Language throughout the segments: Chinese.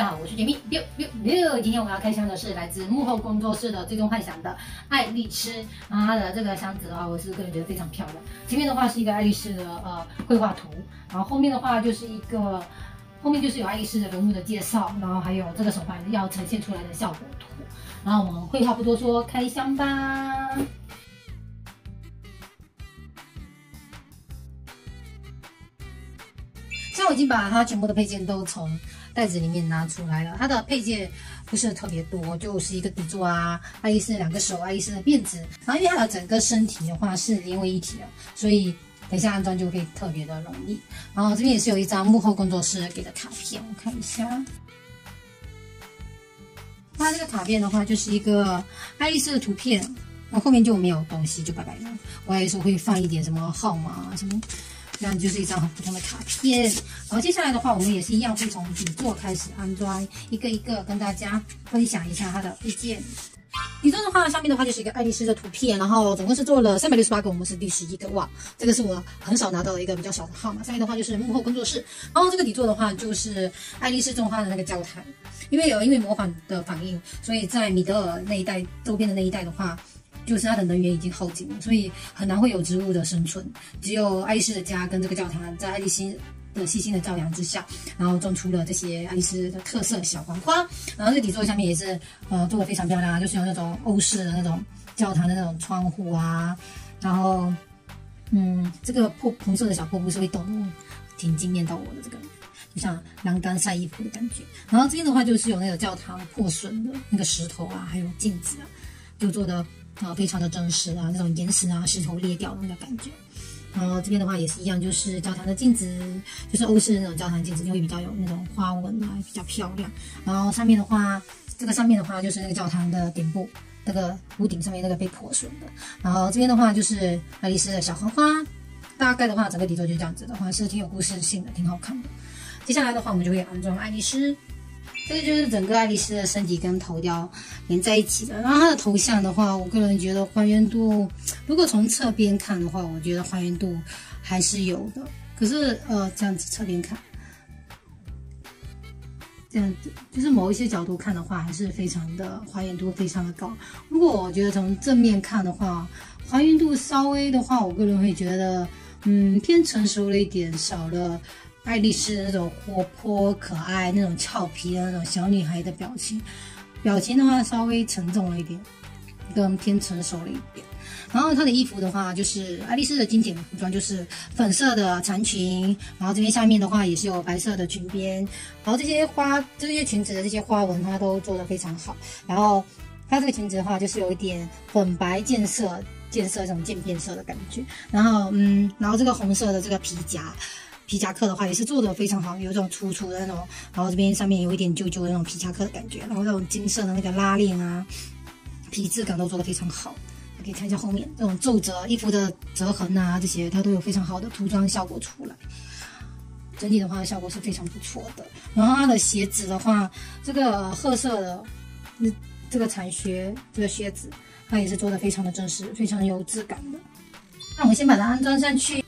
家好，我是杰米六六六。今天我要开箱的是来自幕后工作室的最终幻想的爱丽丝。然后它的这个箱子的话，我是个人觉得非常漂亮。前面的话是一个爱丽丝的呃绘画图，然后后面的话就是一个后面就是有爱丽丝的人物的介绍，然后还有这个手环要呈现出来的效果图。然后我们废话不多说，开箱吧。像我已经把它全部的配件都从袋子里面拿出来了。它的配件不是特别多，就是一个底座啊，爱丽丝两个手，爱丽丝的辫子。然后因为它的整个身体的话是连为一体的，所以等一下安装就会特别的容易。然后这边也是有一张幕后工作室给的卡片，我看一下。它这个卡片的话就是一个爱丽丝的图片，然后面就没有东西，就拜拜了。我还说会放一点什么号码什么。这样就是一张很普通的卡片，然后接下来的话，我们也是一样会从底座开始安装，一个一个跟大家分享一下它的配件。底座的话，上面的话就是一个爱丽丝的图片，然后总共是做了三百六十八个，我们是第十一个哇，这个是我很少拿到的一个比较小的号码。上面的话就是幕后工作室，然后这个底座的话就是爱丽丝种花的那个教堂，因为有因为模仿的反应，所以在米德尔那一带周边的那一带的话。就是它的能源已经耗尽了，所以很难会有植物的生存。只有爱丽丝的家跟这个教堂，在爱丽丝的细心的照养之下，然后种出了这些爱丽丝的特色小黄花。然后这底座下面也是呃做的非常漂亮，就是有那种欧式的那种教堂的那种窗户啊。然后嗯，这个破红色的小破布是会动，挺惊艳到我的这个，就像栏杆晒衣服的感觉。然后这边的话就是有那个教堂破损的那个石头啊，还有镜子啊，就做的。啊，非常的真实啊，那种岩石啊、石头裂掉的那个感觉。然后这边的话也是一样，就是教堂的镜子，就是欧式那种教堂镜子，就会比较有那种花纹啊，比较漂亮。然后上面的话，这个上面的话就是那个教堂的顶部，那个屋顶上面那个被破损的。然后这边的话就是爱丽丝的小荷花。大概的话，整个底座就是这样子的话，是挺有故事性的，挺好看的。接下来的话，我们就会安装爱丽丝。这个就是整个爱丽丝的身体跟头雕连在一起的。然后它的头像的话，我个人觉得还原度，如果从侧边看的话，我觉得还原度还是有的。可是呃，这样子侧边看，这样子就是某一些角度看的话，还是非常的还原度非常的高。如果我觉得从正面看的话，还原度稍微的话，我个人会觉得嗯偏成熟了一点，少了。爱丽丝那种活泼可爱、那种俏皮的那种小女孩的表情，表情的话稍微沉重了一点，更偏成熟了一点。然后她的衣服的话，就是爱丽丝的经典服装，就是粉色的长裙，然后这边下面的话也是有白色的裙边，然后这些花、这些裙子的这些花纹，它都做得非常好。然后它这个裙子的话，就是有一点粉白渐色、渐色这种渐变色的感觉。然后嗯，然后这个红色的这个皮夹。皮夹克的话也是做的非常好，有种粗粗的那种，然后这边上面有一点旧旧的那种皮夹克的感觉，然后那种金色的那个拉链啊，皮质感都做的非常好。可以看一下后面这种皱褶、衣服的折痕啊，这些它都有非常好的涂装效果出来。整体的话效果是非常不错的。然后它的鞋子的话，这个褐色的那这个铲靴这个靴子，它也是做的非常的正式，非常有质感的。那我们先把它安装上去。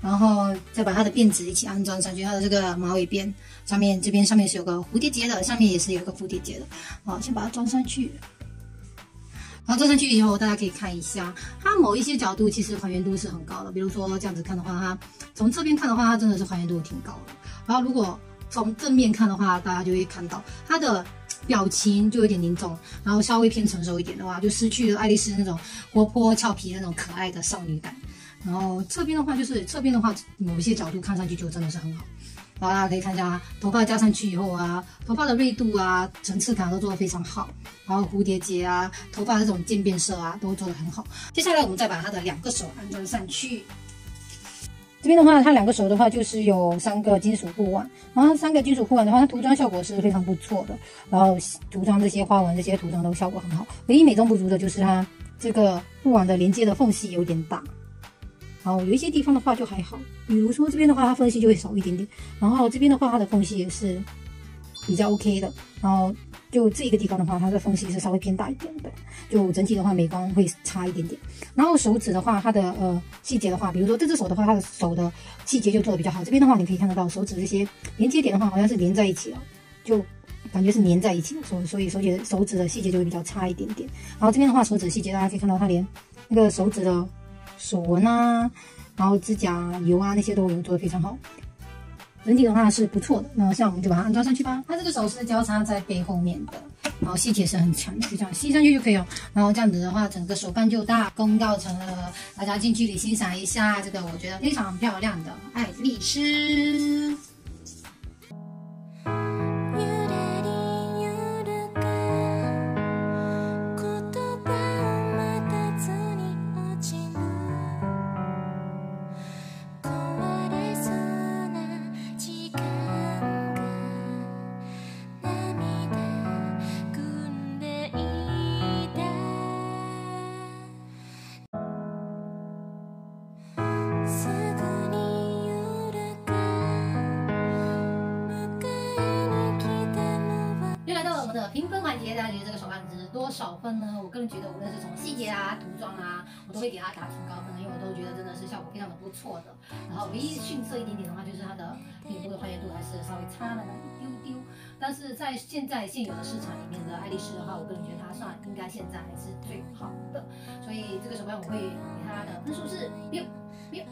然后再把它的辫子一起安装上去，它的这个马尾辫上面这边上面是有个蝴蝶结的，上面也是有个蝴蝶结的。好，先把它装上去。然后装上去以后，大家可以看一下，它某一些角度其实还原度是很高的。比如说这样子看的话，它从侧边看的话，它真的是还原度挺高的。然后如果从正面看的话，大家就会看到它的表情就有点凝重，然后稍微偏成熟一点的话，就失去了爱丽丝那种活泼俏皮那种可爱的少女感。然后侧边的话，就是侧边的话，某一些角度看上去就真的是很好。然后大家可以看一下，头发加上去以后啊，头发的锐度啊、层次感都做得非常好。然后蝴蝶结啊，头发这种渐变色啊，都做得很好。接下来我们再把它的两个手安装上去。这边的话，它两个手的话就是有三个金属护腕，然后三个金属护腕的话，它涂装效果是非常不错的。然后涂装这些花纹、这些涂装都效果很好。唯一美中不足的就是它这个护腕的连接的缝隙有点大。然后有一些地方的话就还好，比如说这边的话，它缝隙就会少一点点。然后这边的话，它的缝隙也是比较 OK 的。然后就这个地方的话，它的缝隙是稍微偏大一点的，就整体的话美观会差一点点。然后手指的话，它的呃细节的话，比如说这只手的话，它的手的细节就做的比较好。这边的话，你可以看得到手指这些连接点的话，好像是连在一起了，就感觉是粘在一起的，所所以手指手指的细节就会比较差一点点。然后这边的话，手指细节大家可以看到，它连那个手指的手纹啊，然后指甲油啊那些都有做的非常好。整体的话是不错的，那现在我们就把它安装上去吧。它这个手是交叉在背后面的，然后吸铁是很强的，就这样吸上去就可以了。然后这样子的话，整个手办就大功告成了。大家近距离欣赏一下这个，我觉得非常漂亮的爱丽丝。评分环节，大家觉得这个手办值多少分呢？我个人觉得，无论是从细节啊、涂装啊，我都会给它打挺高分的，因为我都觉得真的是效果非常的不错的。然后唯一逊色一点点的话，就是它的脸部的还原度还是稍微差了那么一丢丢。但是在现在现有的市场里面的爱丽丝的话，我个人觉得它算应该现在还是最好的。所以这个手办我会给它的分数是六六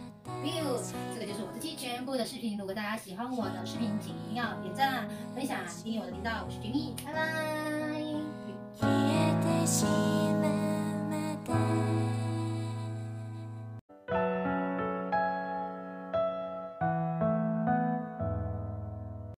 六。这个就是我这期全部的视频。如果大家喜欢我的视频，请一定要点赞、分享、订阅我的频道。我是君逸拜拜。